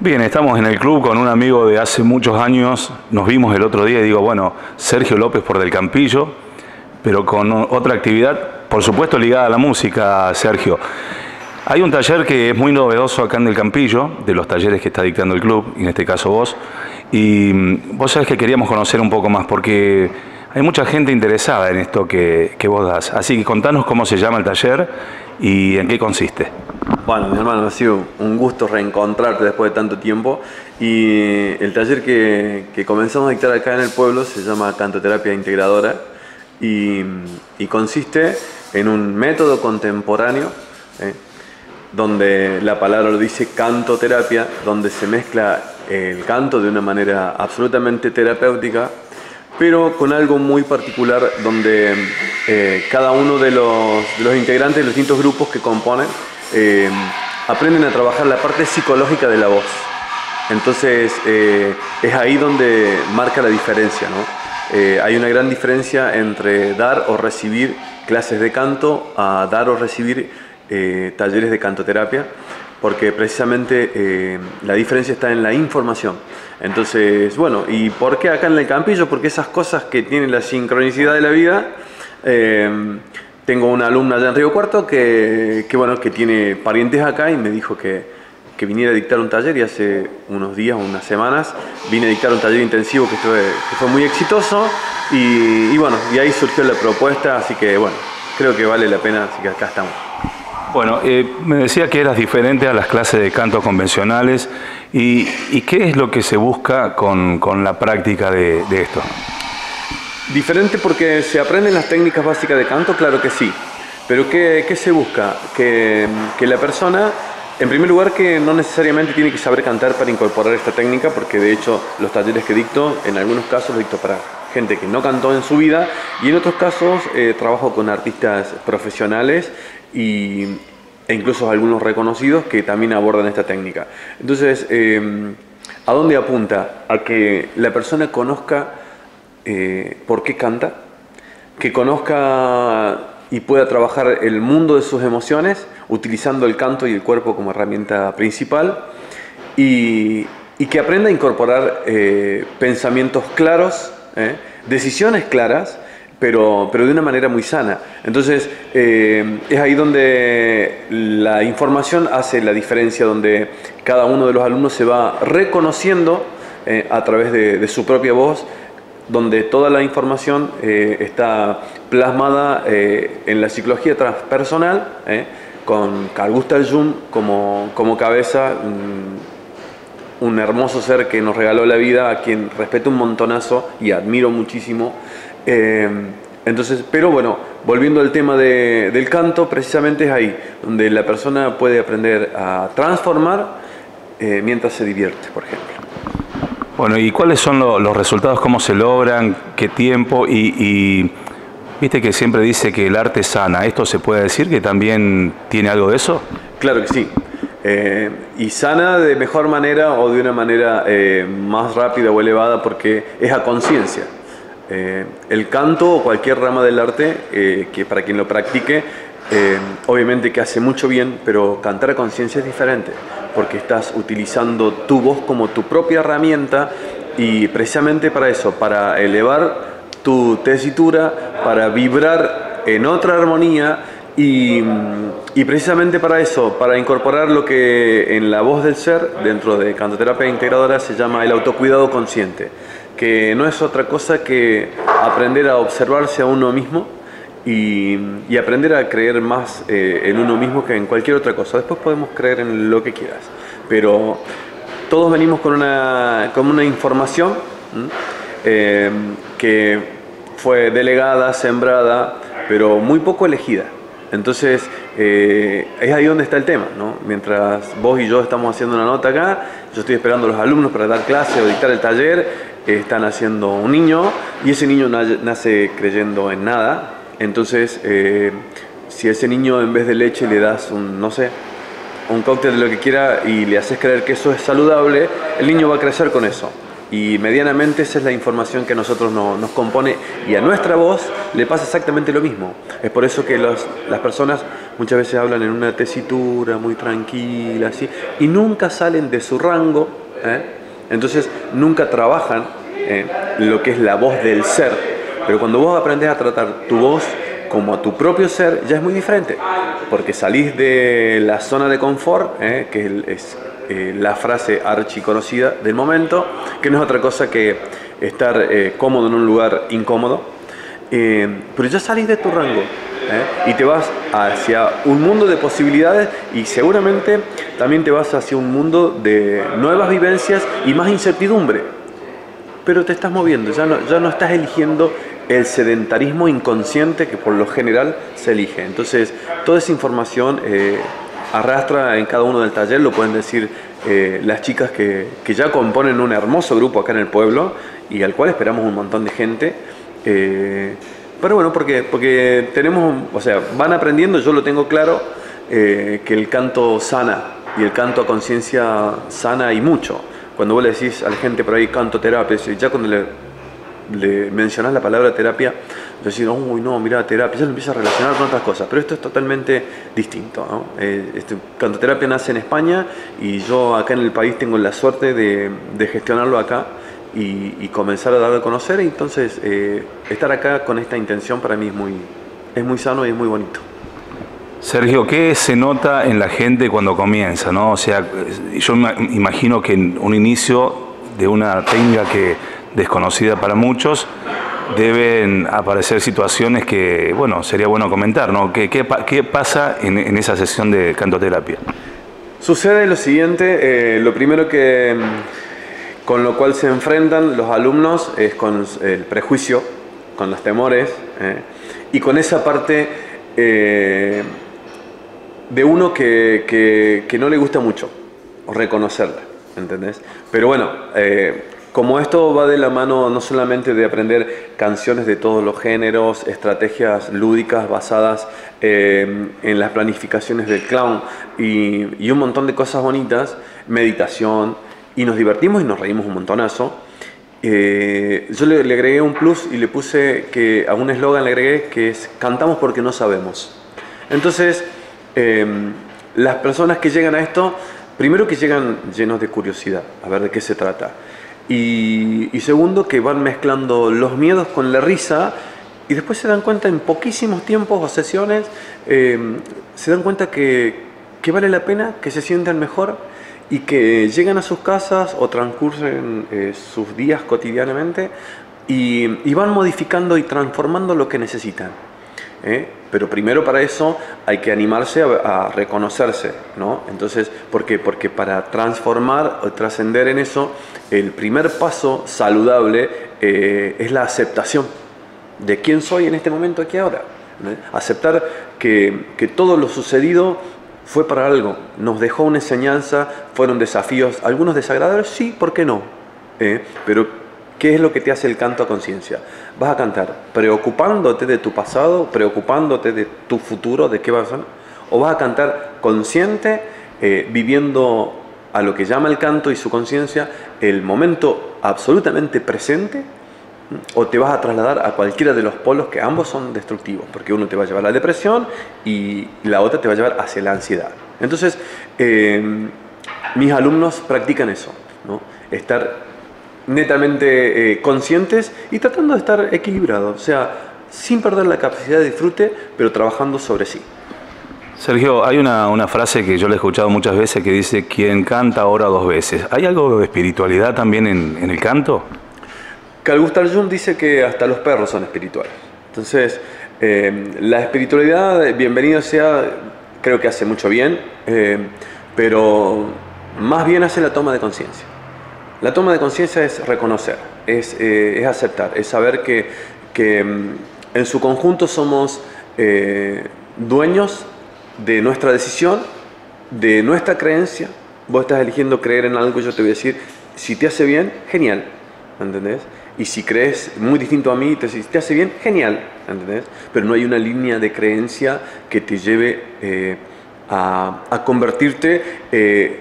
Bien, estamos en el club con un amigo de hace muchos años. Nos vimos el otro día y digo, bueno, Sergio López por Del Campillo, pero con otra actividad, por supuesto ligada a la música, Sergio. Hay un taller que es muy novedoso acá en Del Campillo, de los talleres que está dictando el club, y en este caso vos. Y mm, vos sabés que queríamos conocer un poco más, porque hay mucha gente interesada en esto que, que vos das. Así que contanos cómo se llama el taller y en qué consiste. Bueno, mi hermano, ha sido un gusto reencontrarte después de tanto tiempo. Y el taller que, que comenzamos a dictar acá en el pueblo se llama Cantoterapia Integradora y, y consiste en un método contemporáneo, ¿eh? donde la palabra lo dice cantoterapia, donde se mezcla el canto de una manera absolutamente terapéutica, pero con algo muy particular donde eh, cada uno de los, de los integrantes de los distintos grupos que componen eh, aprenden a trabajar la parte psicológica de la voz. Entonces eh, es ahí donde marca la diferencia. ¿no? Eh, hay una gran diferencia entre dar o recibir clases de canto a dar o recibir talleres de cantoterapia, porque precisamente la diferencia está en la información. Entonces, bueno, ¿y por qué acá en el campillo? Porque esas cosas que tienen la sincronicidad de la vida, tengo una alumna allá en Río Cuarto que, bueno, que tiene parientes acá y me dijo que, que, viniera a dictar un taller y hace unos días, unas semanas, vine a dictar un taller intensivo que fue, que fue muy exitoso y, bueno, y ahí surgió la propuesta, así que bueno, creo que vale la pena, así que acá estamos. Bueno, eh, me decía que eras diferente a las clases de canto convencionales y, ¿qué es lo que se busca con, con la práctica de, de esto? Diferente porque se aprenden las técnicas básicas de canto, claro que sí. Pero ¿qué, qué se busca? Que, que, la persona, en primer lugar, que no necesariamente tiene que saber cantar para incorporar esta técnica, porque de hecho los talleres que dicto, en algunos casos dicto para gente que no cantó en su vida, y en otros casos eh, trabajo con artistas profesionales y, e incluso algunos reconocidos que también abordan esta técnica. Entonces, eh, ¿a dónde apunta? A que la persona conozca eh, por qué canta, que conozca y pueda trabajar el mundo de sus emociones utilizando el canto y el cuerpo como herramienta principal y, que aprenda a incorporar eh, pensamientos claros, eh, decisiones claras, pero, pero de una manera muy sana. Entonces es ahí donde la información hace la diferencia, donde cada uno de los alumnos se va reconociendo a través de, su propia voz donde toda la información eh, está plasmada eh, en la psicología transpersonal, eh, con Carl Gustav Jung como, como cabeza, un, hermoso ser que nos regaló la vida, a quien respeto un montonazo y admiro muchísimo. Entonces, pero bueno, volviendo al tema de, del canto, precisamente es ahí, donde la persona puede aprender a transformar mientras se divierte, por ejemplo. Bueno, ¿y cuáles son los resultados? ¿Cómo se logran? ¿Qué tiempo? Y, viste que siempre dice que el arte sana. ¿Esto se puede decir que también tiene algo de eso? Claro que sí. Eh, y sana de mejor manera o de una manera eh, más rápida o elevada porque es a conciencia. Eh, el canto o cualquier rama del arte, que para quien lo practique, obviamente que hace mucho bien, pero cantar a conciencia es diferente porque estás utilizando tu voz como tu propia herramienta y precisamente para eso, para elevar tu tesitura, para vibrar en otra armonía y, y, precisamente para eso, para incorporar lo que en la voz del ser, dentro de cantoterapia integradora, se llama el autocuidado consciente, que no es otra cosa que aprender a observarse a uno mismo y, aprender a creer más eh, en uno mismo que en cualquier otra cosa. Después podemos creer en lo que quieras, pero todos venimos con una, con una información eh, que fue delegada, sembrada, pero muy poco elegida. Entonces, eh, es ahí donde está el tema, ¿no? Mientras vos y yo estamos haciendo una nota acá, yo estoy esperando a los alumnos para dar clase o dictar el taller, están haciendo un niño y ese niño nace creyendo en nada, entonces, eh, si ese niño en vez de leche le das un, no sé, un cóctel de lo que quiera y le haces creer que eso es saludable, el niño va a crecer con eso. Y medianamente esa es la información que a nosotros nos compone y a nuestra voz le pasa exactamente lo mismo. Es por eso que las personas muchas veces hablan en una tesitura muy tranquila, así, y nunca salen de su rango, ¿eh? entonces nunca trabajan lo que es la voz del ser. Pero cuando vos aprendes a tratar tu voz como a tu propio ser, ya es muy diferente, porque salís de la zona de confort, ¿eh? que es eh, la frase archiconocida del momento, que no es otra cosa que estar eh, cómodo en un lugar incómodo, eh, pero ya salís de tu rango y te vas hacia un mundo de posibilidades y seguramente también te vas hacia un mundo de nuevas vivencias y más incertidumbre. Pero te estás moviendo, ya no, ya no estás eligiendo el sedentarismo inconsciente que por lo general se elige. Entonces, toda esa información arrastra en cada uno del taller, lo pueden decir eh, las chicas que, ya componen un hermoso grupo acá en el pueblo y al cual esperamos un montón de gente. Eh, pero bueno, porque, porque tenemos, o sea, van aprendiendo, yo lo tengo claro, eh, que el canto sana y el canto a conciencia sana y mucho. Cuando vos le decís a la gente por ahí canto terapia, ya cuando le, le mencionás la palabra terapia, decir, uy, no, mira, terapia, ya lo empieza a relacionar con otras cosas, pero esto es totalmente distinto. ¿no? Eh, este, cantoterapia nace en España y yo acá en el país tengo la suerte de, gestionarlo acá y, comenzar a darlo a conocer, entonces eh, estar acá con esta intención para mí es muy, es muy sano y es muy bonito. Sergio, ¿qué se nota en la gente cuando comienza? ¿no? O sea, yo imagino que un inicio de una técnica que desconocida para muchos, deben aparecer situaciones que, bueno, sería bueno comentar, ¿no? ¿Qué, qué, pasa en, esa sesión de cantoterapia? Sucede lo siguiente, eh, lo primero que con lo cual se enfrentan los alumnos es con el prejuicio, con los temores eh, y con esa parte eh, de uno que, que, no le gusta mucho reconocerla, ¿entendés? Pero bueno, como esto va de la mano no solamente de aprender canciones de todos los géneros, estrategias lúdicas basadas eh, en las planificaciones del clown y, un montón de cosas bonitas, meditación, y nos divertimos y nos reímos un montonazo, eh, yo le, agregué un plus y le puse que a un eslogan le agregué que es cantamos porque no sabemos. Entonces, em, las personas que llegan a esto, primero que llegan llenos de curiosidad, a ver de qué se trata. Y, segundo, que van mezclando los miedos con la risa y después se dan cuenta en poquísimos tiempos o sesiones, em, se dan cuenta que, que, vale la pena, que se sientan mejor y que llegan a sus casas o transcurren eh, sus días cotidianamente y van modificando y transformando lo que necesitan. ¿Eh? Pero primero para eso hay que animarse a, reconocerse, ¿no? Entonces, ¿por qué? Porque para transformar o trascender en eso, el primer paso saludable eh, es la aceptación de quién soy en este momento, aquí ahora. Aceptar que, que todo lo sucedido fue para algo, nos dejó una enseñanza, fueron desafíos, algunos desagradables, sí, ¿por qué no? ¿Eh? Pero ¿Qué es lo que te hace el canto a conciencia? Vas a cantar preocupándote de tu pasado, preocupándote de tu futuro, de qué vas a hacer, o vas a cantar consciente, eh, viviendo a lo que llama el canto y su conciencia el momento absolutamente presente, o te vas a trasladar a cualquiera de los polos que ambos son destructivos, porque uno te va a llevar a la depresión y la otra te va a llevar hacia la ansiedad. Entonces, eh, mis alumnos practican eso, ¿no? estar netamente eh, conscientes y tratando de estar equilibrados, o sea, sin perder la capacidad de disfrute, pero trabajando sobre sí. Sergio, hay una, frase que yo le he escuchado muchas veces que dice, quien canta ora dos veces. ¿Hay algo de espiritualidad también en, el canto? Carl Gustav Jung dice que hasta los perros son espirituales. Entonces, eh, la espiritualidad, bienvenido sea, creo que hace mucho bien, eh, pero más bien hace la toma de conciencia. La toma de conciencia es reconocer, es, eh, aceptar, es saber que, mm, en su conjunto somos eh, dueños de nuestra decisión, de nuestra creencia. Vos estás eligiendo creer en algo, yo te voy a decir, si te hace bien, genial, ¿entendés? Y si crees muy distinto a mí, te, si te hace bien, genial, ¿entendés? Pero no hay una línea de creencia que te lleve eh, a, convertirte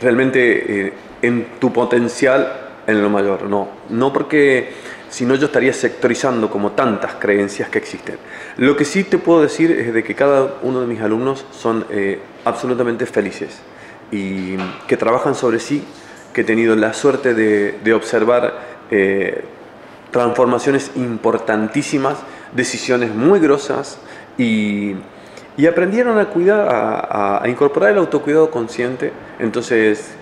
realmente en tu potencial en lo mayor, no. No porque si no yo estaría sectorizando como tantas creencias que existen. Lo que sí te puedo decir es de que cada uno de mis alumnos son eh, absolutamente felices y que trabajan sobre sí, que he tenido la suerte de, observar eh, transformaciones importantísimas, decisiones muy grosas y, aprendieron a cuidar, a, incorporar el autocuidado consciente. Entonces,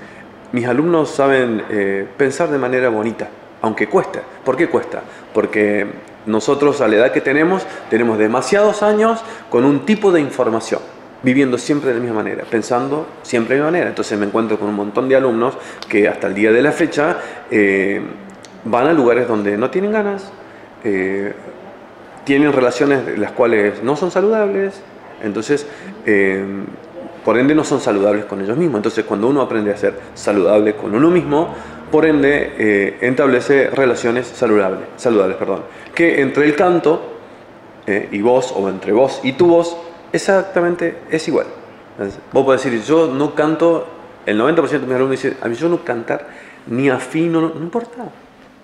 mis alumnos saben eh, pensar de manera bonita, aunque cuesta. ¿Por qué cuesta? Porque nosotros a la edad que tenemos, tenemos demasiados años con un tipo de información viviendo siempre de la misma manera, pensando siempre de la misma manera. Entonces me encuentro con un montón de alumnos que hasta el día de la fecha eh, van a lugares donde no tienen ganas, eh, tienen relaciones las cuales no son saludables, entonces por ende no son saludables con ellos mismos. Entonces cuando uno aprende a ser saludable con uno mismo, por ende establece relaciones saludables, saludables perdón, que entre el canto y vos, o entre vos y tu voz, exactamente es igual. Vos podés decir, yo no canto, el 90% de mis alumnos dicen, a mí yo no cantar ni afino, no, importa,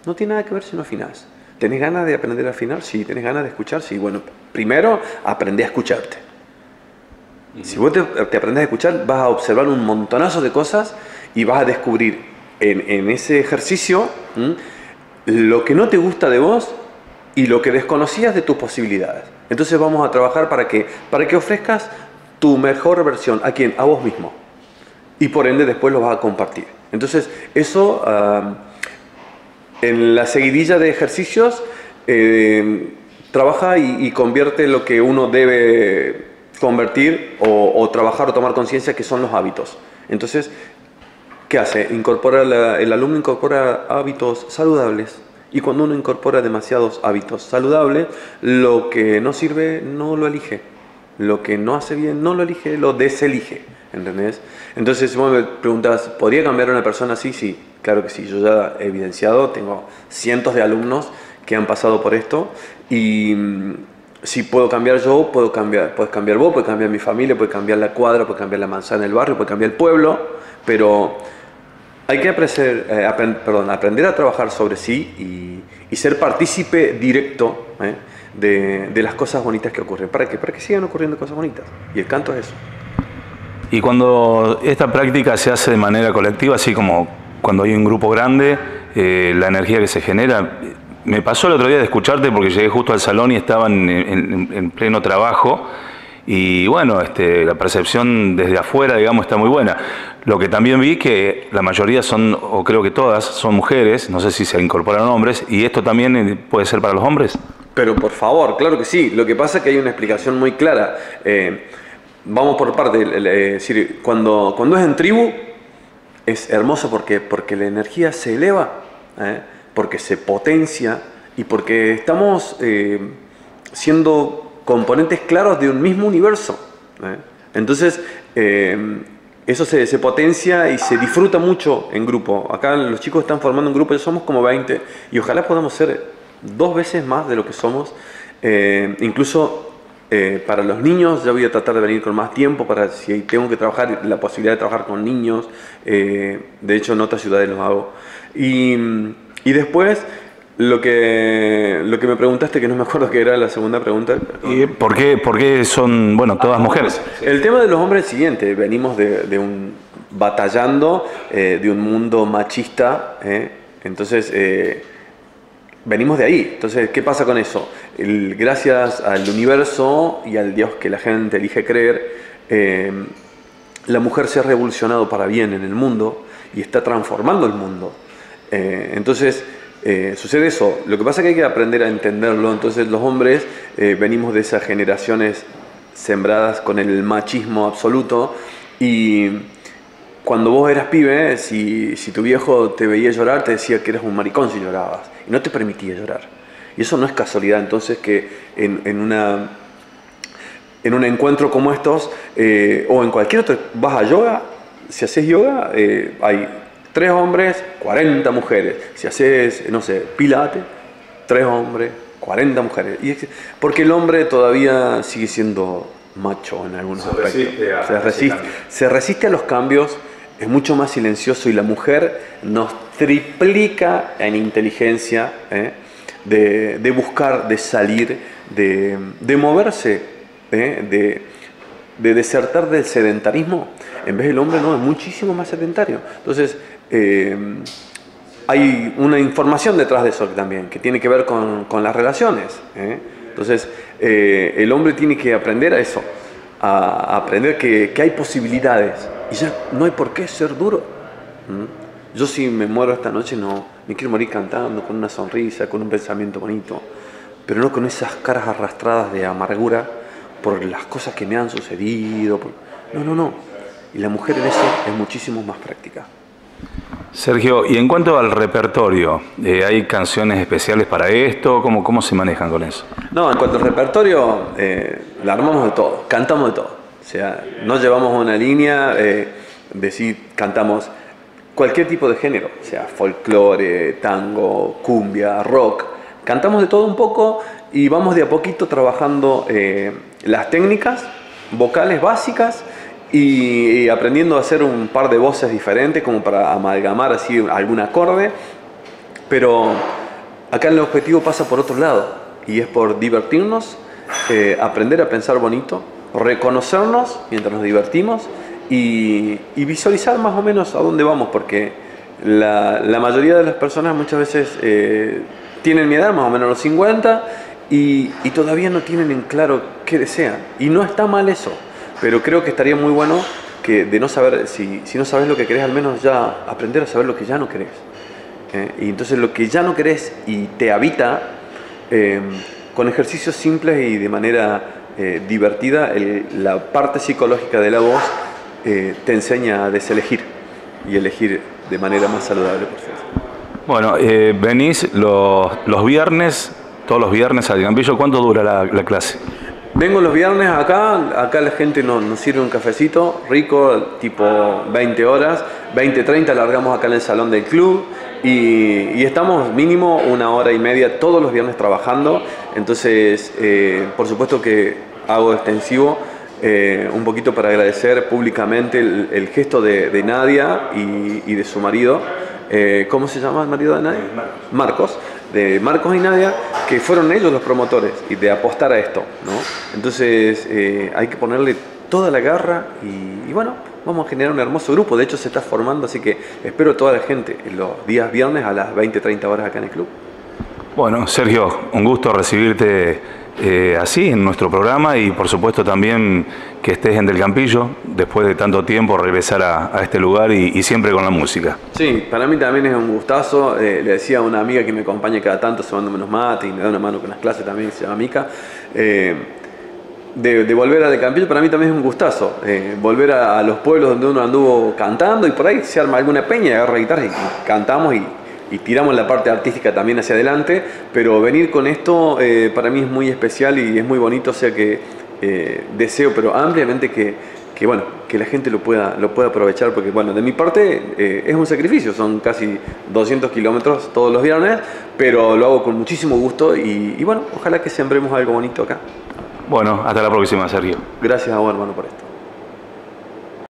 no tiene nada que ver si no afinás. ¿Tenés ganas de aprender a afinar? Sí. ¿Tenés ganas de escuchar? Sí. Bueno, primero aprende a escucharte. Si vos te, aprendes a escuchar, vas a observar un montonazo de cosas y vas a descubrir en, ese ejercicio lo que no te gusta de vos y lo que desconocías de tus posibilidades. Entonces vamos a trabajar para que, para que ofrezcas tu mejor versión. ¿A quién? A vos mismo. Y por ende después lo vas a compartir. Entonces eso en la seguidilla de ejercicios eh, trabaja y, convierte lo que uno debe convertir o, trabajar o tomar conciencia que son los hábitos. Entonces, ¿qué hace? Incorpora el alumno incorpora hábitos saludables y cuando uno incorpora demasiados hábitos saludables, lo que no sirve no lo elige. Lo que no hace bien no lo elige, lo deselige. ¿Entendés? Entonces, si vos me preguntas, ¿podría cambiar a una persona así? Sí, claro que sí. Yo ya he evidenciado, tengo cientos de alumnos que han pasado por esto y si puedo cambiar yo, puedo cambiar, puedes cambiar vos, puede cambiar mi familia, puede cambiar la cuadra, puede cambiar la manzana del barrio, puede cambiar el pueblo, pero hay que aprender, eh, perdón, aprender a trabajar sobre sí y, ser partícipe directo eh, de, las cosas bonitas que ocurren. ¿Para qué? Para que sigan ocurriendo cosas bonitas. Y el canto es eso. Y cuando esta práctica se hace de manera colectiva, así como cuando hay un grupo grande, eh, la energía que se genera, me pasó el otro día de escucharte porque llegué justo al salón y estaban en pleno trabajo y bueno, este, la percepción desde afuera, digamos, está muy buena. Lo que también vi que la mayoría son, o creo que todas, son mujeres, no sé si se incorporan hombres, y esto también eh, puede ser para los hombres. Pero por favor, claro que sí. Lo que pasa es que hay una explicación muy clara. Eh, vamos por parte, eh, decir, cuando, cuando es en tribu, es hermoso porque, porque la energía se eleva, porque se potencia y porque estamos siendo componentes claros de un mismo universo. ¿eh? Entonces, eh, eso se, potencia y se disfruta mucho en grupo. Acá los chicos están formando un grupo, ya somos como 20, y ojalá podamos ser dos veces más de lo que somos. Eh, incluso para los niños, ya voy a tratar de venir con más tiempo para si tengo que trabajar, la posibilidad de trabajar con niños. de hecho, en otras ciudades lo hago. Y, y después lo que, lo que me preguntaste, que no me acuerdo que era la segunda pregunta. ¿Y por, qué, por qué son, bueno, todas ah, mujeres? El tema de los hombres es el siguiente, venimos de, de un batallando eh, de un mundo machista, eh, entonces eh, venimos de ahí. Entonces, ¿qué pasa con eso? gracias al universo y al Dios que la gente elige creer, la mujer se ha revolucionado para bien en el mundo y está transformando el mundo. Entonces, eh, sucede eso. Lo que pasa es que hay que aprender a entenderlo. Entonces los hombres eh, venimos de esas generaciones sembradas con el machismo absoluto y cuando vos eras pibe, si, tu viejo te veía llorar, te decía que eras un maricón si llorabas y no te permitía llorar. Y eso no es casualidad entonces que en, un encuentro como estos, eh, o en cualquier otro, vas a yoga, si haces yoga, hay Tres hombres, 40 mujeres. Si haces, no sé, pilate, tres hombres, 40 mujeres. Y porque el hombre todavía sigue siendo macho en algunos se aspectos. Resiste a, se, resiste, se resiste a los cambios es mucho más silencioso y la mujer nos triplica en inteligencia ¿eh? de, buscar, de salir, de, moverse, ¿eh? de, de, desertar del sedentarismo. En vez del hombre no, es muchísimo más sedentario. Entonces, eh, hay una información detrás de eso también, que tiene que ver con, las relaciones. Entonces, el hombre tiene que aprender a eso, a, aprender que, que hay posibilidades y ya no hay por qué ser duro. Yo si me muero esta noche no, me quiero morir cantando, con una sonrisa, con un pensamiento bonito, pero no con esas caras arrastradas de amargura por las cosas que me han sucedido. No, no, no. Y la mujer en eso es muchísimo más práctica. Sergio, y en cuanto al repertorio, eh, ¿hay canciones especiales para esto? ¿Cómo, ¿Cómo se manejan con eso? No, en cuanto al repertorio, eh, la armamos de todo, cantamos de todo. O sea, no llevamos una línea eh, de si cantamos cualquier tipo de género, o sea, folclore, tango, cumbia, rock. Cantamos de todo un poco y vamos de a poquito trabajando eh, las técnicas vocales básicas y, aprendiendo a hacer un par de voces diferentes como para amalgamar así algún acorde. Pero acá el objetivo pasa por otro lado y es por divertirnos, eh, aprender a pensar bonito, reconocernos mientras nos divertimos y, visualizar más o menos a dónde vamos, porque la, mayoría de las personas muchas veces eh, tienen mi edad, más o menos los 50, y, todavía no tienen en claro qué desean. Y no está mal eso, pero creo que estaría muy bueno que de no saber, si, no sabes lo que querés, al menos ya aprender a saber lo que ya no querés. ¿eh? y entonces lo que ya no querés y te habita, eh, con ejercicios simples y de manera eh, divertida, la parte psicológica de la voz eh, te enseña a deselegir y elegir de manera más saludable, por cierto. Bueno, eh, venís los, los, viernes, todos los viernes al Campillo, ¿cuánto dura la, clase? Vengo los viernes acá, acá la gente nos, nos, sirve un cafecito rico, tipo 20 horas, 20, 30 largamos acá en el salón del club y, y estamos mínimo una hora y media todos los viernes trabajando, entonces eh, por supuesto que hago extensivo eh, un poquito para agradecer públicamente el, gesto de, Nadia y, de su marido. Eh, ¿Cómo se llama el marido de Nadia? Marcos. De Marcos y Nadia, que fueron ellos los promotores y de apostar a esto. ¿no? Entonces eh, hay que ponerle toda la garra y, bueno, vamos a generar un hermoso grupo. De hecho se está formando, así que espero toda la gente en los días viernes a las 20-30 horas acá en el club. Bueno, Sergio, un gusto recibirte eh, así en nuestro programa y por supuesto también que estés en Del Campillo, después de tanto tiempo regresar a, este lugar y, siempre con la música. Sí, para mí también es un gustazo. Eh, le decía a una amiga que me acompaña cada tanto se manda menos mate y me da una mano con las clases también, se llama Mica. Eh, de, volver a Del Campillo para mí también es un gustazo. volver a, los pueblos donde uno anduvo cantando y por ahí se arma alguna peña, agarra guitarra y cantamos y y tiramos la parte artística también hacia adelante, pero venir con esto eh, para mí es muy especial y es muy bonito, o sea que eh, deseo, pero ampliamente que, que, bueno, que la gente lo pueda, lo pueda aprovechar, porque bueno, de mi parte eh, es un sacrificio, son casi 200 kilómetros todos los viernes, pero lo hago con muchísimo gusto y, y bueno, ojalá que sembremos algo bonito acá. Bueno, hasta la próxima, Sergio. Gracias a vos, hermano, por esto.